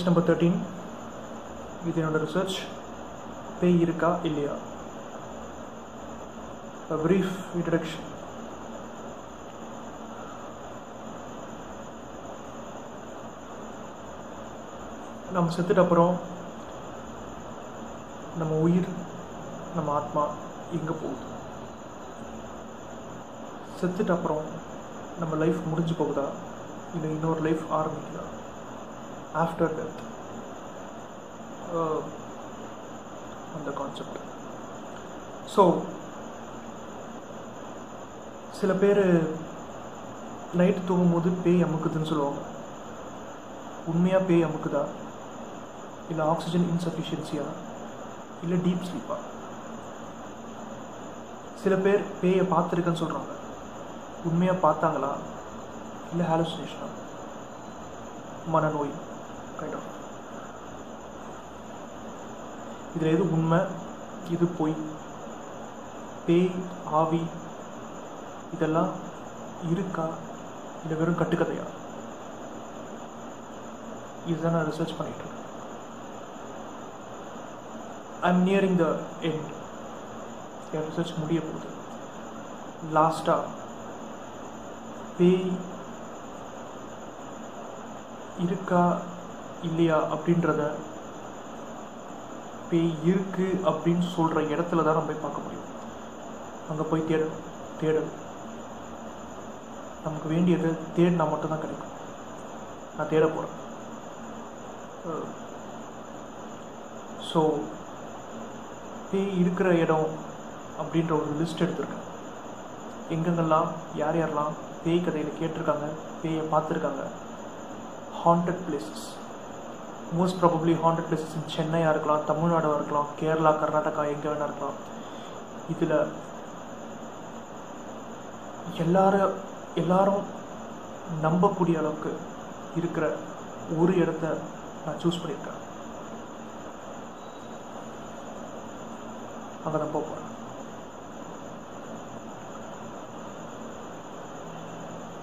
Case number thirteen இது என்னோட research பேய் இருக்கா இல்லையா? A brief introduction. நம்ம செத்துட்டு அப்புறம் நம்ம உயிர் நம்ம ஆத்மா எங்கே போகுது? செத்துட்டு அப்புறம் நம்ம லைஃப் முடிஞ்சு போகுதா? இல்லை இன்னொரு லைஃப் ஆரம்பிக்குதா? ஆஃப்டர் டெத் அந்த கான்செப்ட் ஸோ சில பேர் நைட்டு தூங்கும்போது பேய் அமுக்குதுன்னு சொல்லுவாங்க. உண்மையாக பேய் அமுக்குதா? இல்லை ஆக்சிஜன் இன்சஃபிஷியன்சியா இல்லை டீப் ஸ்லீப்பா சில பேர் பேயை பார்த்துருக்கேன்னு சொல்கிறாங்க உண்மையாக பார்த்தாங்களா? இல்லை ஹாலுசினேஷனா மனநோய். கைண்ட் இதில் எது உண்மை? இது பொய். பேய் ஆவி இதெல்லாம் இருக்கா? இல்லை வெறும் கட்டுக்கதையா? இதுதான் நான் ரிசர்ச் பண்ணிட்டு இருக்கேன். ஐம் நியரிங் த எண்ட் என் ரிசர்ச் முடிய போகுது. லாஸ்டாக பேய் இருக்கா? இல்லையா அப்படின்றத பேய் இருக்கு அப்படின்னு சொல்கிற இடத்துல தான் நம்ம போய் பார்க்க முடியும். அங்கே போய் தேடணும் தேடணும் நமக்கு வேண்டியது தேடினா மட்டும்தான் கிடைக்கும். நான் தேட போகிறேன் ஸோ பேய் இருக்கிற இடம் அப்படின்ற ஒரு லிஸ்ட் எடுத்திருக்கேன். எங்கெங்கெல்லாம் யார் யாரெல்லாம் பேய் கதையில் கேட்டிருக்காங்க பேயை பார்த்துருக்காங்க haunted places most probably haunted places in சென்னையாக இருக்கலாம் தமிழ்நாடாக இருக்கலாம் கேரளா கர்நாடகா எங்கே வேணா இருக்கலாம். இதில் எல்லாரும் எல்லாரும் நம்பக்கூடிய அளவுக்கு இருக்கிற ஒரு இடத்த நான் சூஸ் பண்ணியிருக்கேன். அங்கே தான் போக போகிறேன்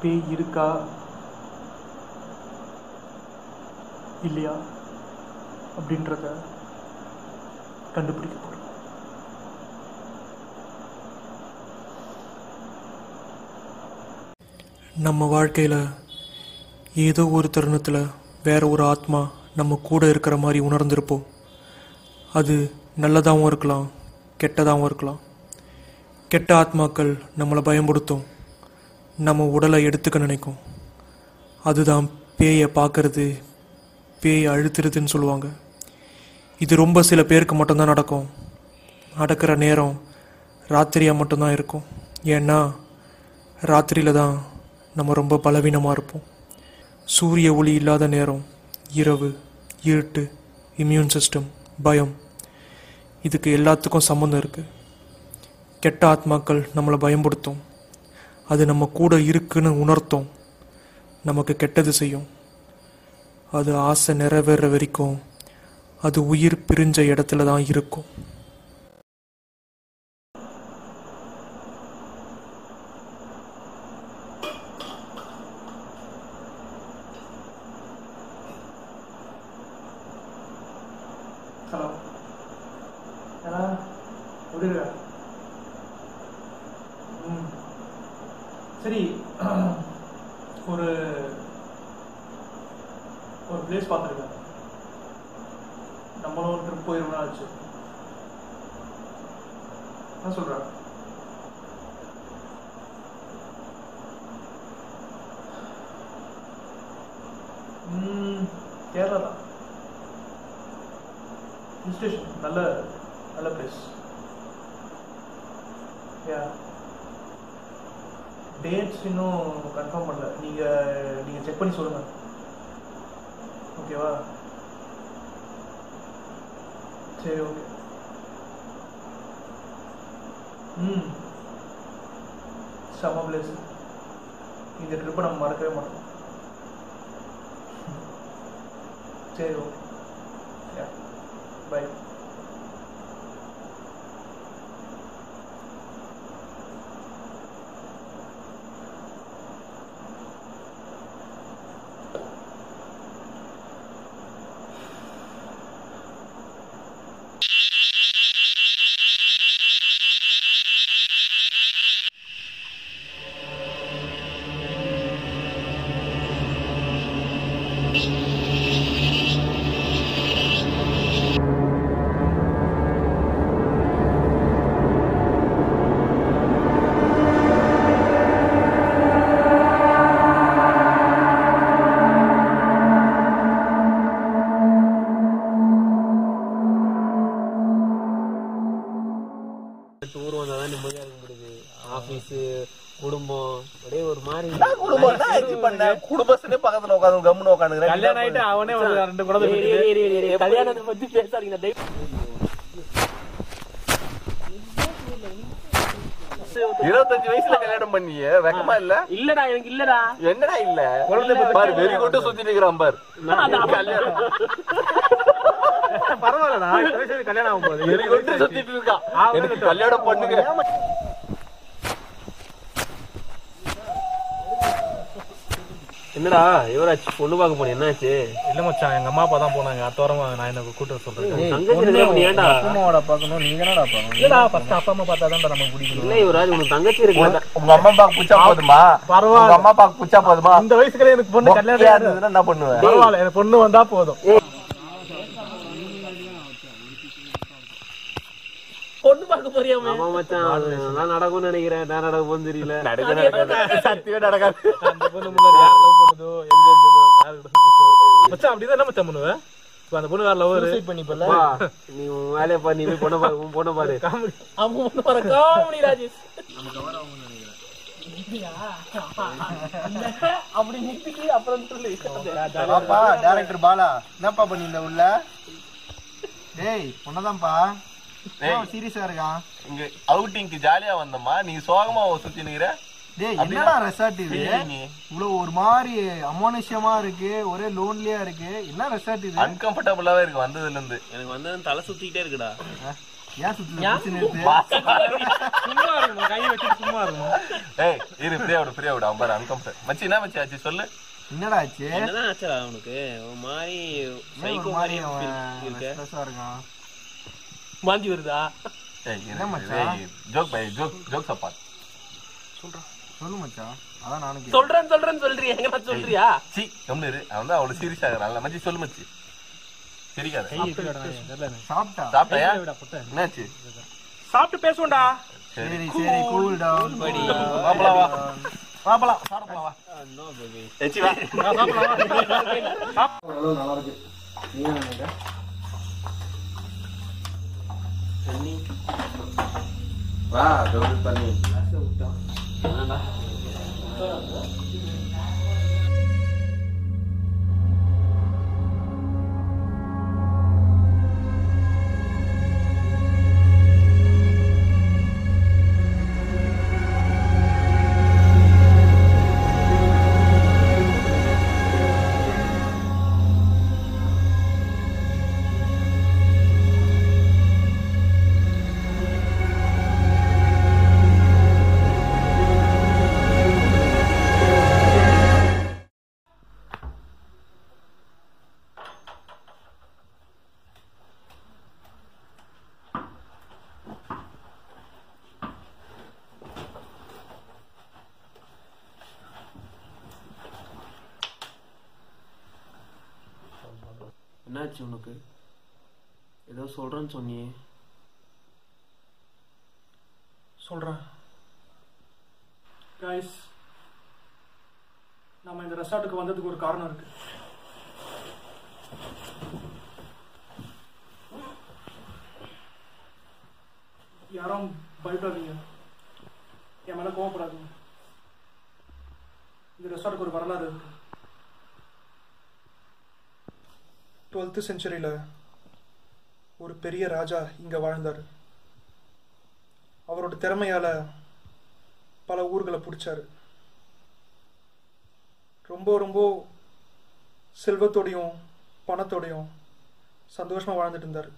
பேய் இருக்கா? இல்லையா? அப்படின்றத கண்டுபிடிக்க நம்ம வாழ்க்கையில் ஏதோ ஒரு தருணத்தில் வேற ஒரு ஆத்மா நம்ம கூட இருக்கிற மாதிரி உணர்ந்திருப்போம். அது நல்லதாகவும் இருக்கலாம் கெட்டதாகவும் இருக்கலாம். கெட்ட ஆத்மாக்கள் நம்மளை பயன்படுத்தும் நம்ம உடலை எடுத்துக்க நினைக்கும். அதுதான் பேயை பார்க்கறது பேயை அழுத்துறதுன்னு சொல்லுவாங்க. இது ரொம்ப சில பேருக்கு மட்டும்தான் நடக்கும். நடக்கிற நேரம் ராத்திரியாக மட்டும்தான் இருக்கும். ஏன்னா ராத்திரியில் தான் நம்ம ரொம்ப பலவீனமாக இருப்போம். சூரிய ஒளி இல்லாத நேரம் இரவு இருட்டு இம்யூன் சிஸ்டம் பயம் இதுக்கு எல்லாத்துக்கும் சம்மந்தம் இருக்குது கெட்ட ஆத்மாக்கள் நம்மளை பயன்படுத்தும். அது நம்ம கூட இருக்குன்னு உணர்த்தும். நமக்கு கெட்டது செய்யும். அது ஆசை நிறைவேற வரைக்கும் அது உயிர் பிரிஞ்ச இடத்துல தான் இருக்கும் சரி ஒரு ஒரு பிளேஸ் பார்த்துருக்கேன் நம்மளும் ஒரு ட்ரிப் போயிருந்தா ஆச்சு என்ன சொல்ற ம், கேரளா தான் ஹில் ஸ்டேஷன் நல்ல நல்ல பிளேஸ் யா டேட்ஸ் இன்னும் கன்ஃபார்ம் பண்ணல. நீங்கள் நீங்கள் செக் பண்ணி சொல்லுங்கள் ஓகேவா சரி ஓகே ம். செம பிளேஸ் இந்த ட்ரிப்பை நம்ம மறக்கவே மாட்டோம். சரி ஓகே குடும்பத்திலே பக்கத்துல உட்காந்து கம்முன்னு உட்காந்துக்கிறேன். கல்யாணம் ஆயிட்டு அவனே ரெண்டு குழந்தை கல்யாணத்தை பத்தி பேசாதீங்க இருபத்தஞ்சு வயசுல கல்யாணம் பண்ணியே வெக்கமா இல்ல? இல்லடா எனக்கு இல்லடா. என்னடா இல்ல? பாரு வெறி கொண்டு சுத்திட்டு இருக்கிறான் பாரு. கல்யாணம். பரவாயில்லடா கல்யாணம் ஆகும் போது. வெறி கொண்டு சுத்திட்டு இருக்கான். எனக்கு கல்யாணம் பண்ணுங்க. என்னடா யுவராஜ் பொண்ணு பார்க்க போனேன் என்னாச்சு? இல்ல மச்சான் எங்க அம்மா அப்பா தான் போனாங்க. அடுத்த வாரம் நான் என்ன கூட்டு சொல்றேன் தங்கச்சி ஏன்டா? அம்மாவோட பாக்கணும் நீ தானடா பாக்கணும் இல்லடா ஃபர்ஸ்ட் அப்பா அம்மா பார்த்தா தான் நமக்கு பிடிக்கும். இல்ல யுவராஜ் உனக்கு தங்கச்சி இருக்கு உங்க அம்மா பாக்க புச்சா போதுமா? பரவாயில்ல. உங்க அம்மா பாக்க புச்சா போதுமா? இந்த வயசுக்குள்ள எனக்கு பொண்ணு கல்யாணம் என்ன பண்ணுவேன்? பரவாயில்ல எனக்கு பொண்ணு வந்தா போதும். பொண்ணு பார்க்க போறியா ஆமா மச்சான். அதெல்லாம் நடக்கும்னு நினைக்கிறேன். என்ன நடக்க போகுதுன்னு தெரியல. நடக்க நடக்காது. சத்தியமே நடக்காது. அந்த பொண்ணு முன்னாடி யார் லவ் பண்ணுதோ எங்க இருந்ததோ யாரு கூட சுத்துதோ. மச்சான் அப்படிதான் என்ன மச்சான் பண்ணுவேன் இப்ப அந்த பொண்ணு வேற லவர் பண்ணிப்பல. வா, நீ உன் வேலையை பாரு நீ போய் பொண்ணை பாரு உன் பொண்ணை பாரு. காமெடி. அவன் பொண்ணை பாரு காமெடி ராஜேஷ். அப்படி நிறுத்திட்டு அப்புறம் சொல்லு. பாப்பா டைரக்டர் பாலா என்னப்பா பண்ணிருந்த உள்ள? டேய் உன்னதான்ப்பா. சீரியஸா இருக்கான் இங்க அவுட்டிங்க்கு ஜாலியா வந்தோமா நீ சோகமா சுத்தி நிக்கிற? டேய் என்னடா ரெசார்ட் இது? இவ்வளவு ஒரு மாதிரி அமானுஷ்யமா இருக்கு ஒரே லோன்லியா இருக்கு. என்ன ரெசார்ட் இது? அன்கம்ஃபர்டபுளாவே இருக்கு வந்ததுல இருந்து எனக்கு வந்து தலை சுத்திக்கிட்டே இருக்குடா. ஏன் சுத்தி இருக்கு. ஆச்சு? சொல்லு. என்னடா ஆச்சு? என்னதான் ஆச்சுடா உனக்கு ஒரு மாதிரி சைக்கோ மாதிரி இருக்க இருக்கான்? மாந்தி வருதா? என்ன மச்சான்? ஜோக் பை ஜோக் ஜோக் சப்பாத். சொல்லு மச்சான் அதான் கேட்டேன். சொல்றேன் சொல்றேன்னு சொல்றியா. எங்க நான் சொல்றியா? சி கம்னு இரு. அவன் தான் அவ்வளவு சீரியஸ் ஆகுறான்ல மச்சி சொல்லு மச்சி. சிரிக்காத. சாப்பிட்டா? சாப்பிட்டாயா? என்னாச்சு? சாப்பிட்டு பேசுவோம்டா. சரி. சரி கூல் டவுன் மாப்பிளா வா மாப்பிளா சாப்பிடலாம் வா ஏச்சி வா. வா கவுரி பண்ணி ஏய் என்னாச்சு உனக்கு? ஏதோ சொல்கிறேன்னு சொன்னியே. சொல்கிறேன் கைஸ் நம்ம இந்த ரெசார்ட்டுக்கு வந்ததுக்கு ஒரு காரணம் இருக்கு. யாரும் பயப்படாதீங்க. என் மேலே கோவப்படாதீங்க. இந்த ரெசார்ட்டுக்கு ஒரு வரலாறு இருக்கு. டுவெல்த்து செஞ்சுரியில் ஒரு பெரிய ராஜா இங்கே வாழ்ந்தார். அவரோட திறமையால பல ஊர்களை பிடிச்சாரு. ரொம்ப ரொம்ப செல்வத்தோடையும் பணத்தோடையும் சந்தோஷமாக வாழ்ந்துட்டு இருந்தார்.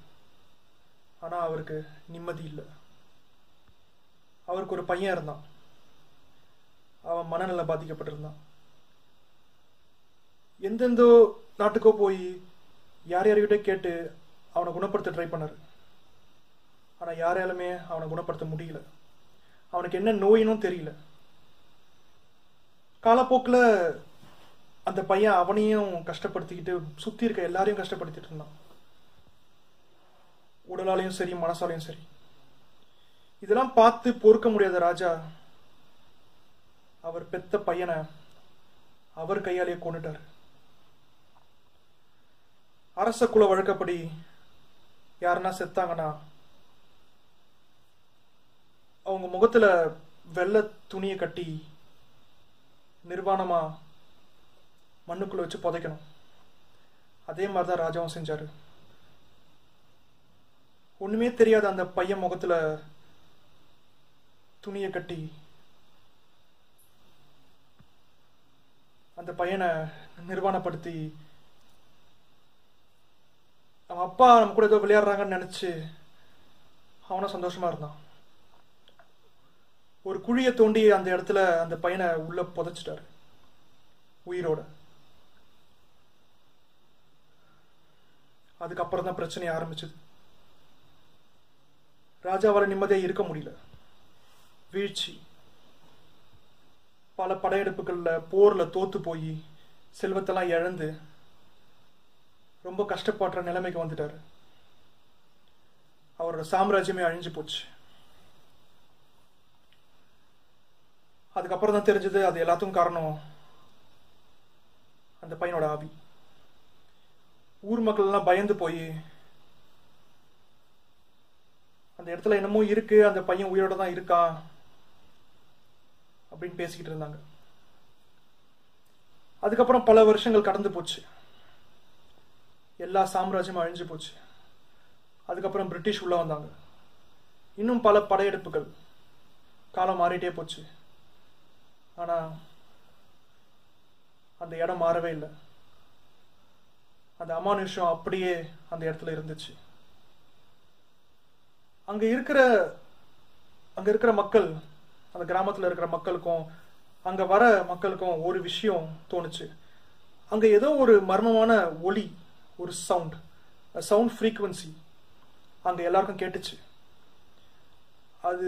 ஆனால் அவருக்கு நிம்மதி இல்லை. அவருக்கு ஒரு பையன் இருந்தான். அவன் மனநிலை பாதிக்கப்பட்டிருந்தான். எந்தெந்தோ நாட்டுக்கோ போய் யார் யார்கிட்ட கேட்டு அவனை குணப்படுத்த ட்ரை பண்ணார்? ஆனால் யாராலுமே அவனை குணப்படுத்த முடியல. அவனுக்கு என்ன நோயினும் தெரியல. காலப்போக்கில் அந்த பையன் அவனையும் கஷ்டப்படுத்திக்கிட்டு சுற்றி இருக்க எல்லாரையும் கஷ்டப்படுத்திட்டு இருந்தான். உடலாலையும் சரி மனசாலையும் சரி. இதெல்லாம் பார்த்து பொறுக்க முடியாத ராஜா அவர் பெத்த பையனை அவர் கையாலேயே கொண்டுட்டார் அரச குல வழக்கப்படி யாருன்னா செத்தாங்கன்னா அவங்க முகத்துல வெள்ளை துணியை கட்டி நிர்வாணமா மண்ணுக்குள்ள வச்சு புதைக்கணும். அதே மாதிரி தான் ராஜாவும் செஞ்சாரு. ஒண்ணுமே தெரியாத அந்த பையன் முகத்துல துணியை கட்டி அந்த பையனை நிர்வாணப்படுத்தி அவன் அப்பா நம்ம கூட ஏதோ விளையாடுறாங்கன்னு நினச்சி அவனும் சந்தோஷமாக இருந்தான். ஒரு குழியை தோண்டி அந்த இடத்துல அந்த பையனை உள்ள புதைச்சிட்டாரு. உயிரோட. அதுக்கப்புறம் தான் பிரச்சனை ஆரம்பிச்சது. ராஜாவால் நிம்மதியாக இருக்க முடியல. வீழ்ச்சி. பல படையெடுப்புகளில் போரில் தோற்று போய் செல்வத்தெல்லாம் இழந்து ரொம்ப கஷ்டப்படுற நிலைமைக்கு வந்துட்டார். அவரோட சாம்ராஜ்யமே அழிஞ்சு போச்சு. அதுக்கப்புறம் தான் தெரிஞ்சது அது எல்லாத்துக்கும் காரணம் அந்த பையனோட ஆவி. ஊர் மக்கள் எல்லாம் பயந்து போய் அந்த இடத்துல என்னமோ இருக்கு அந்த பையன் உயிரோட தான் இருக்கான் அப்படின்னு பேசிக்கிட்டு இருந்தாங்க. அதுக்கப்புறம் பல வருஷங்கள் கடந்து போச்சு. எல்லா சாம்ராஜ்யமும் அழிஞ்சு போச்சு. அதுக்கப்புறம் பிரிட்டிஷ் உள்ளே வந்தாங்க. இன்னும் பல படையெடுப்புகள் காலம் மாறிட்டே போச்சு. ஆனால் அந்த இடம் மாறவே இல்லை. அந்த அமானுஷம் அப்படியே அந்த இடத்துல இருந்துச்சு. அங்கே இருக்கிற அங்கே இருக்கிற மக்கள் அந்த கிராமத்தில் இருக்கிற மக்களுக்கும் அங்கே வர மக்களுக்கும் ஒரு விஷயம் தோணுச்சு. அங்கே ஏதோ ஒரு மர்மமான ஒளி ஒரு சவுண்ட் சவுண்ட் ஃப்ரீக்குவன்சி அங்கே எல்லாருக்கும் கேட்டுச்சு. அது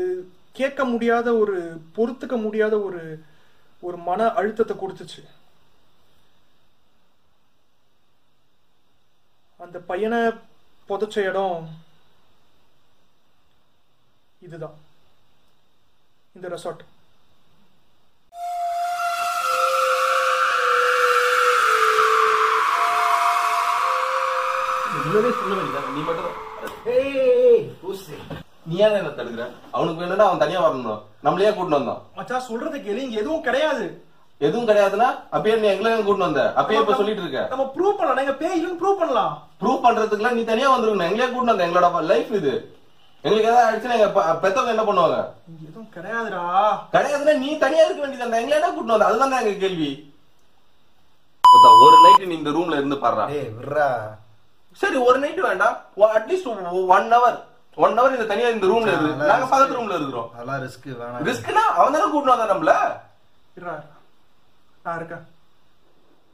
கேட்க முடியாத ஒரு பொறுத்துக்க முடியாத ஒரு ஒரு மன அழுத்தத்தை கொடுத்துச்சு. அந்த பையனை புதைச்ச இடம் இதுதான். இந்த ரெசார்ட் முன்னாடியே சொல்ல வேண்டியதானே நீ மட்டும் ஏய் ஊசு நீ ஏன் என்ன தடுக்கிற? அவனுக்கு வேணும்னா அவன் தனியா வரணும். நம்மளையே கூட்டிட்டு வந்தான். மச்சான் சொல்றது கேளு. இங்க எதுவும் கிடையாது. எதுவும் கிடையாதுன்னா அப்பயே நீ எங்களை கூட்டிட்டு வந்த. அப்பயே இப்ப சொல்லிட்டு இருக்க. நம்ம ப்ரூவ் பண்ணலாம். எங்க பேய் இல்லைன்னு ப்ரூவ் பண்ணலாம். ப்ரூவ் பண்றதுக்குலாம் நீ தனியா வந்துருக்கணும் எங்களே கூட்டிட்டு வந்த எங்களோட லைஃப் இது. எங்களுக்கு ஏதாவது ஆயிடுச்சுன்னா எங்க பெத்தவங்க என்ன பண்ணுவாங்க? இங்க எதுவும் கிடையாதுடா. கிடையாதுன்னா நீ தனியா இருக்க வேண்டியது எங்களை என்ன கூட்டிட்டு வந்த? அதுதான் எங்க கேள்வி. ஒரு நைட் நீ இந்த ரூம்ல இருந்து பாடுறா. சரி ஒரு நைட் வேண்டாம். At least one hour one hour இந்த தனியா இந்த ரூம்ல இருக்கு நாங்க பக்கத்து ரூம்ல இருக்கிறோம். அதெல்லாம் ரிஸ்க் வேணாம். ரிஸ்க்னா அவன் தானே கூட்டிட்டு வந்தான் நம்மள? இருடா நான் இருக்கேன்.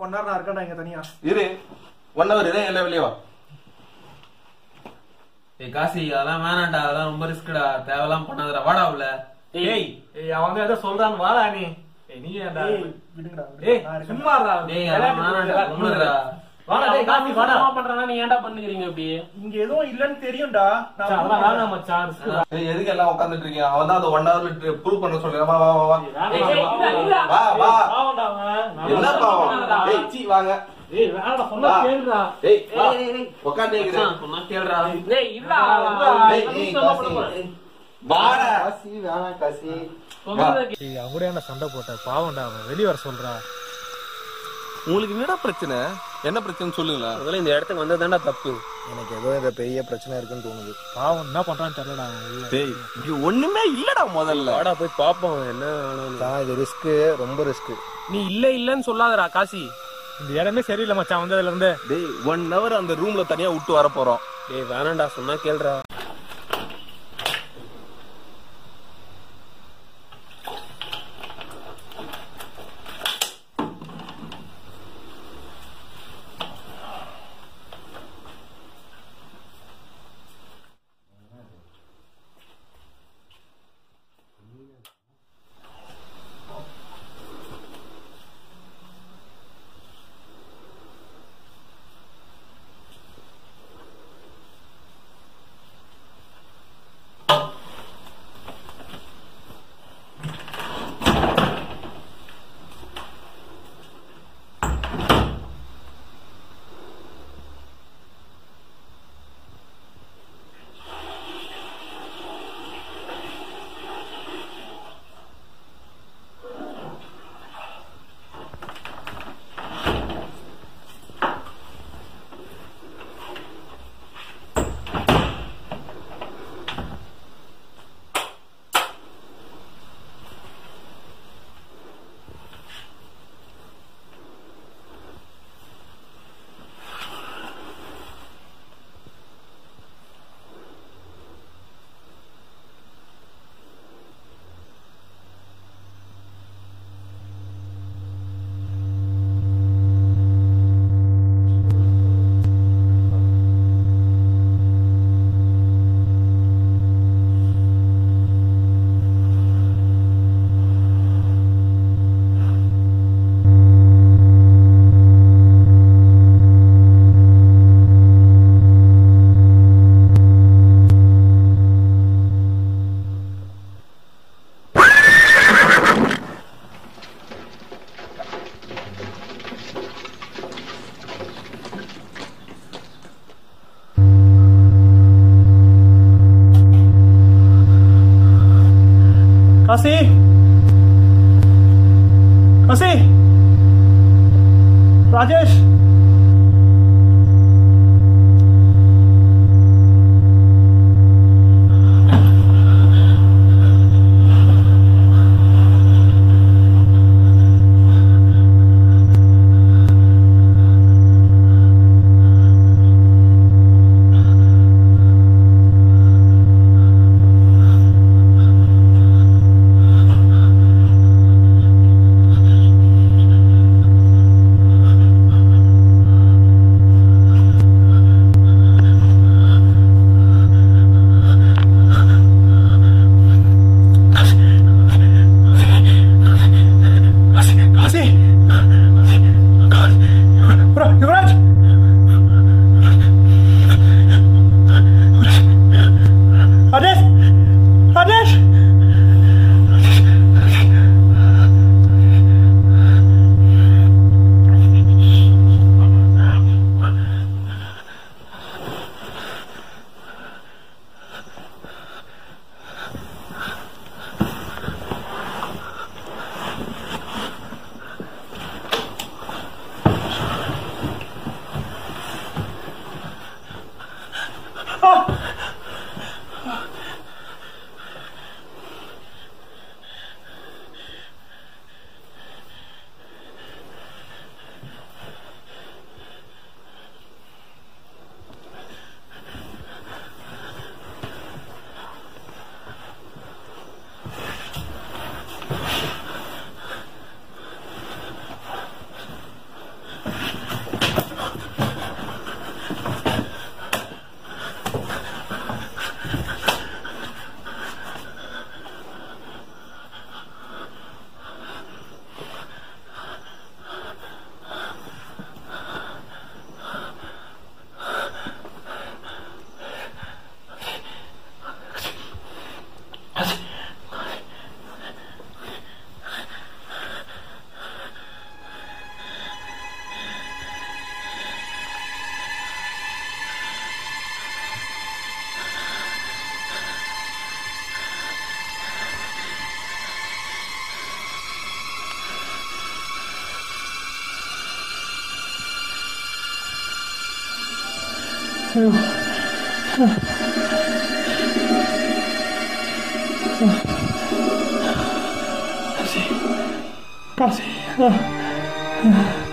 ஒன் ஹவர் நான் இருக்கேன்டா இங்க தனியா. இரு. ஒன் ஹவர் இதே எல்லா வெளியே வா. ஏய் காசி அதெல்லாம் வேணாம்டா. அதெல்லாம் ரொம்ப ரிஸ்க்டா தேவையெல்லாம் பண்ணாதடா. வாடா உள்ள ஏய் ஏய். அவன் வந்து ஏதோ சொல்றான்னு வாடா நீ. ஏய் நீ ஏன்டா? ஏய் விடுங்கடா ஏய் நான் இருக்கேன். சும்மா இருடா. டேய் அதெல்லாம் வேணாம்டா வாடா டேய் காஃபி வாடா. பண்றானா நீ ஏன்டா பண்ணுகிறீங்க இப்படி? இங்க எதுவும் இல்லன்னு தெரியும்டா. அதெல்லாம் வேணாம் மச்சான் risk தான். ஏய், எதுக்கு எல்லாம் உட்கார்ந்துட்டு இருக்கீங்க? அவன் தான் அதை ஒன் ஹவர்ல ப்ரூவ் பண்ண சொல்றேன். வா வா வா வா. வா வா. பாவம்டா அவன். நான் என்ன பாவம்? ஏய் சீ வாங்க. ஏய், வேணாம்டா, சொன்னா வா. கேளுடா. ஏய் வா. உட்கார்ந்து மச்சான், சொன்னா கேளுடா. டேய், இல்லடா, ஏய், இல்லடா. ஏய், சொன்னா காசி. வாடா. காசி அவன் கூட என்ன சண்டை போட்ட? பாவம்டா அவன் வெளிய வர சொல்றா. உங்களுக்கு என்னடா பிரச்சனை? என்ன பிரச்சனை சொல்லுங்களேன். முதல்ல இந்த இடத்துக்கு வந்ததுதான்டா தப்பு. எனக்கு ஏதோ இந்த பெரிய பிரச்சனை இருக்குன்னு தோணுது. பாவம் என்ன பண்றான்னு தெரியலடா டேய் இங்க ஒண்ணுமே இல்லடா முதல்ல. வாடா போய் பாப்போம் என்ன. தான் இது ரிஸ்க் ரொம்ப ரிஸ்க் நீ இல்ல இல்லன்னு சொல்லாதடா காசி. இந்த இடமே சரியில்லை மச்சான் வந்ததுல இருந்து. டேய் ஒன் ஹவர் அந்த ரூம்ல தனியா விட்டு வர போறோம். டேய் வேணாம்டா சொன்னா கேளுடா. Assim. Assim. Ah. Ah.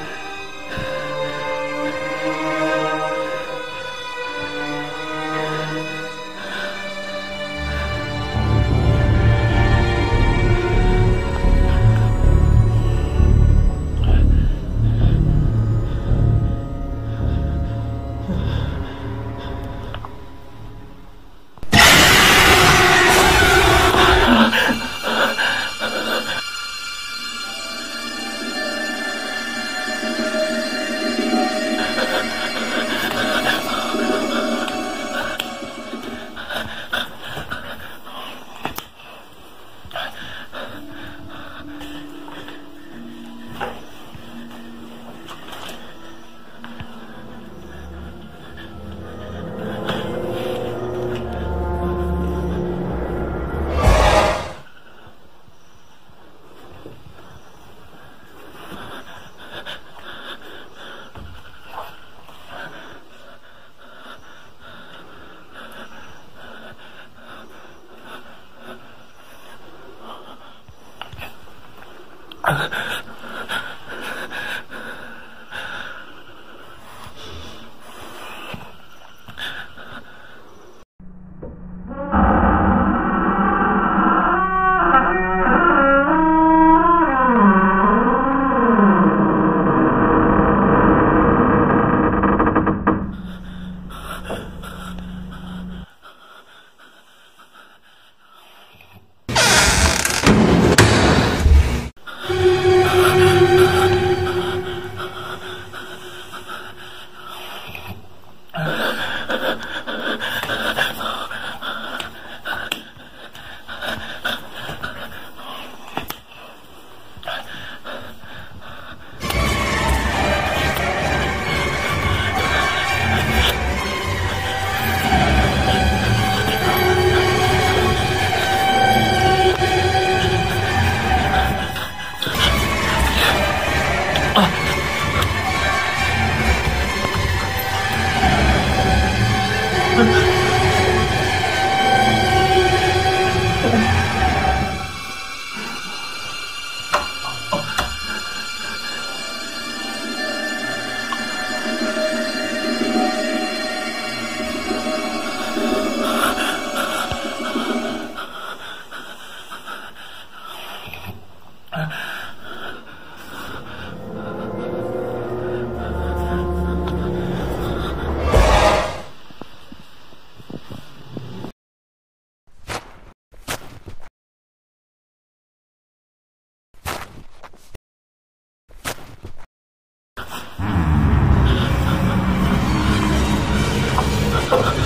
Ha ha ha.